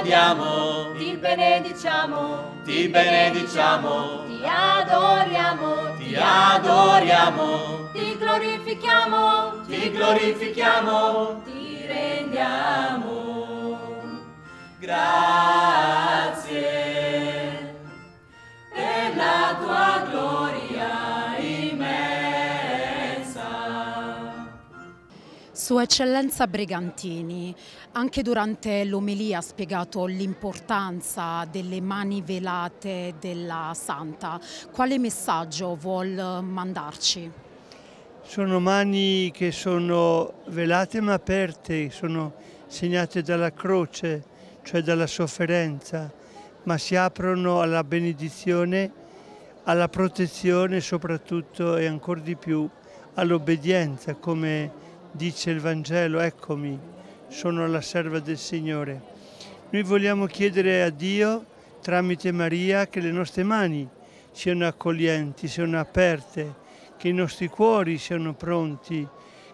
lodiamo, ti benediciamo, ti benediciamo, ti adoriamo, ti adoriamo, ti glorifichiamo, ti glorifichiamo, ti rendiamo. Grazie. Sua Eccellenza Brigantini, anche durante l'omelia ha spiegato l'importanza delle mani velate della Santa. Quale messaggio vuol mandarci? Sono mani che sono velate ma aperte, sono segnate dalla croce, cioè dalla sofferenza, ma si aprono alla benedizione, alla protezione soprattutto e ancora di più all'obbedienza, come dice il Vangelo, eccomi, sono la serva del Signore. Noi vogliamo chiedere a Dio, tramite Maria, che le nostre mani siano accoglienti, siano aperte, che i nostri cuori siano pronti,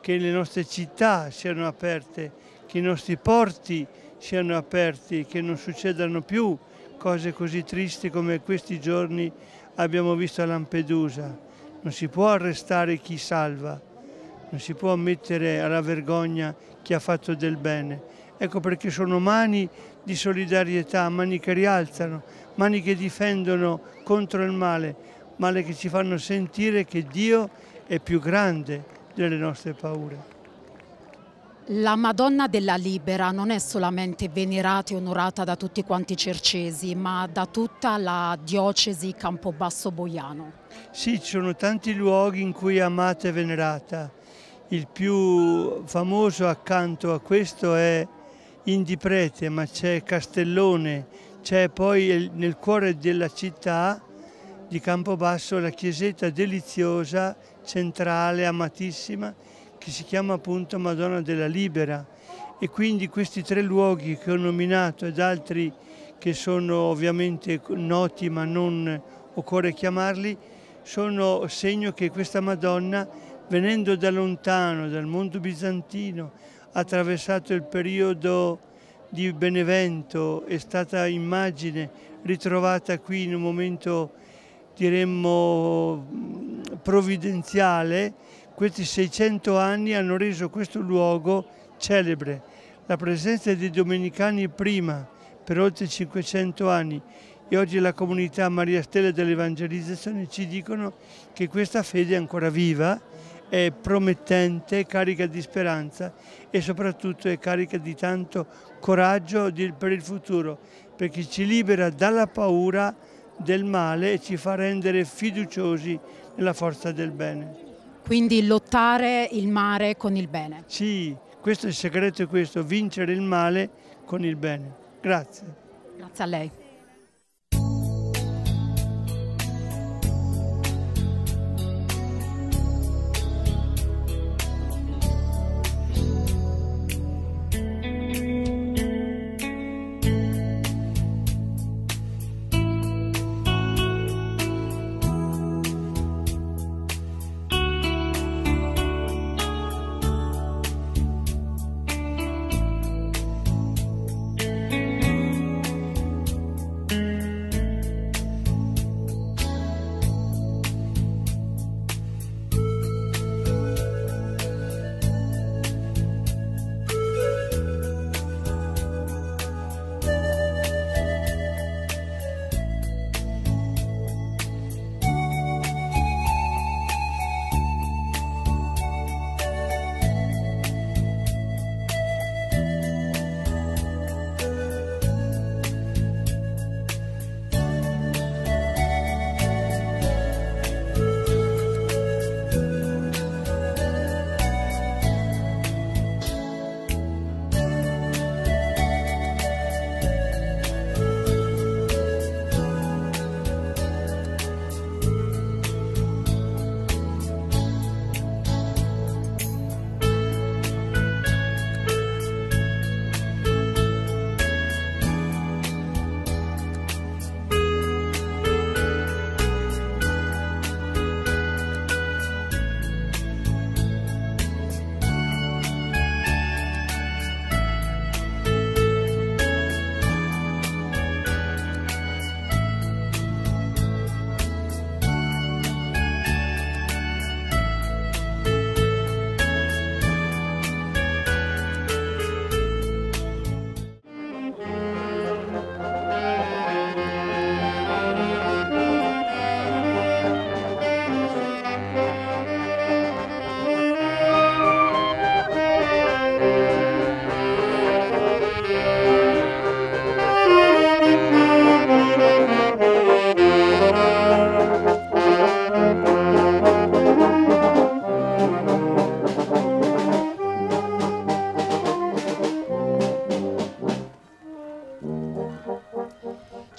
che le nostre città siano aperte, che i nostri porti siano aperti, che non succedano più cose così tristi come questi giorni abbiamo visto a Lampedusa. Non si può arrestare chi salva, non si può mettere alla vergogna chi ha fatto del bene. Ecco perché sono mani di solidarietà, mani che rialzano, mani che difendono contro il male, male che ci fanno sentire che Dio è più grande delle nostre paure. La Madonna della Libera non è solamente venerata e onorata da tutti quanti i cercesi, ma da tutta la diocesi Campobasso Boiano. Sì, ci sono tanti luoghi in cui è amata e venerata. Il più famoso accanto a questo è Indi Prete, ma c'è Castellone, c'è poi nel cuore della città di Campobasso la chiesetta deliziosa, centrale, amatissima, che si chiama appunto Madonna della Libera. E quindi questi tre luoghi che ho nominato ed altri che sono ovviamente noti ma non occorre chiamarli, sono segno che questa Madonna venendo da lontano, dal mondo bizantino, ha attraversato il periodo di Benevento, è stata immagine ritrovata qui in un momento diremmo provvidenziale questi 600 anni hanno reso questo luogo celebre. La presenza dei domenicani prima, per oltre 500 anni, e oggi la comunità Maria Stella dell'Evangelizzazione ci dicono che questa fede è ancora viva, è promettente, carica di speranza e soprattutto è carica di tanto coraggio per il futuro, perché ci libera dalla paura del male e ci fa rendere fiduciosi nella forza del bene. Quindi lottare il mare con il bene. Sì, questo è il segreto, è questo, vincere il male con il bene. Grazie. Grazie a lei.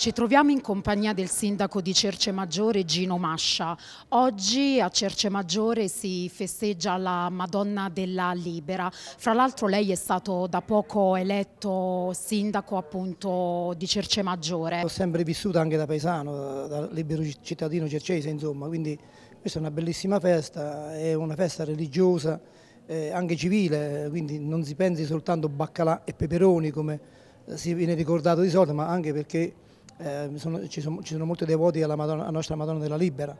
Ci troviamo in compagnia del sindaco di Cerce Maggiore Gino Mascia. Oggi a Cerce Maggiore si festeggia la Madonna della Libera. Fra l'altro lei è stato da poco eletto sindaco appunto di Cerce Maggiore. Ho sempre vissuto anche da paesano, da libero cittadino cercese insomma, quindi questa è una bellissima festa, è una festa religiosa, eh, anche civile, quindi non si pensi soltanto baccalà e peperoni come si viene ricordato di solito, ma anche perché eh, sono, ci, sono, ci, sono, molti devoti alla, Madonna, alla, nostra Madonna della Libera.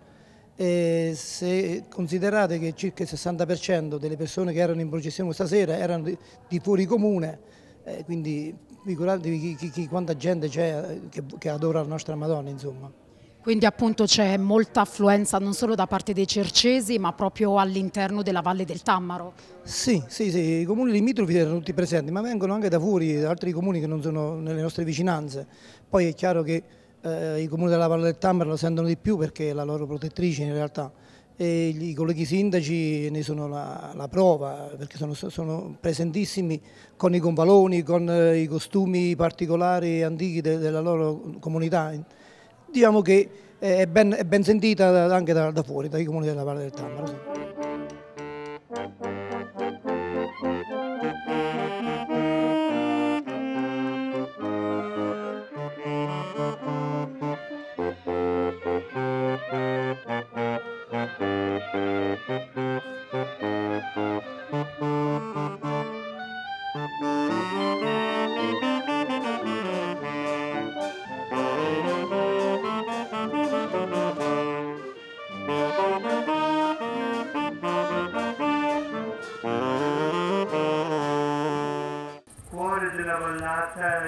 E se considerate che circa il 60% delle persone che erano in processione stasera erano di, di fuori comune, eh, quindi figuratevi chi, chi, quanta gente c'è che, che adora la nostra Madonna. Insomma. Quindi appunto c'è molta affluenza non solo da parte dei cercesi ma proprio all'interno della Valle del Tammaro. Sì, sì, sì, i comuni limitrofi erano tutti presenti ma vengono anche da fuori, da altri comuni che non sono nelle nostre vicinanze. Poi è chiaro che eh, i comuni della Valle del Tammaro lo sentono di più perché è la loro protettrice in realtà e i colleghi sindaci ne sono la, la prova perché sono, sono, presentissimi con i gonfaloni, con eh, i costumi particolari e antichi de, della loro comunità diciamo che è ben, è ben sentita anche da, da, fuori, dai comuni della Valle del Tammaro.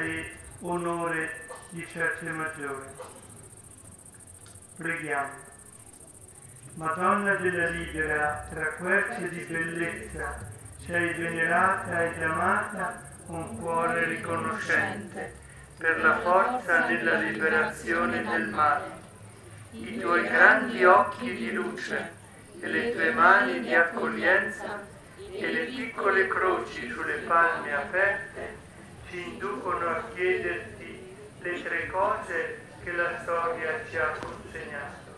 E onore di certe maggiori. Preghiamo. Madonna della Libera, tra querce di bellezza, sei venerata ed amata con cuore riconoscente per la forza della liberazione del male. I tuoi grandi occhi di luce e le tue mani di accoglienza e le piccole croci sulle palme aperte ci inducono a chiederti le tre cose che la storia ci ha consegnato.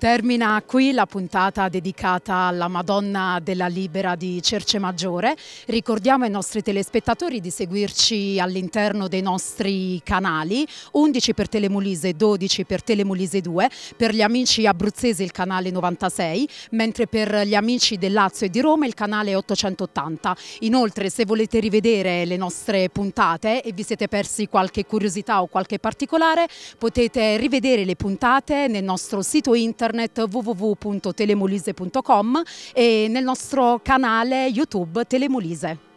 Termina qui la puntata dedicata alla Madonna della Libera di Cerce Maggiore. Ricordiamo ai nostri telespettatori di seguirci all'interno dei nostri canali, 11 per Telemulise, 12 per Telemulise 2, per gli amici abruzzesi il canale 96, mentre per gli amici del Lazio e di Roma il canale 880. Inoltre se volete rivedere le nostre puntate e vi siete persi qualche curiosità o qualche particolare, potete rivedere le puntate nel nostro sito internet internet www.telemolise.com e nel nostro canale YouTube Telemolise.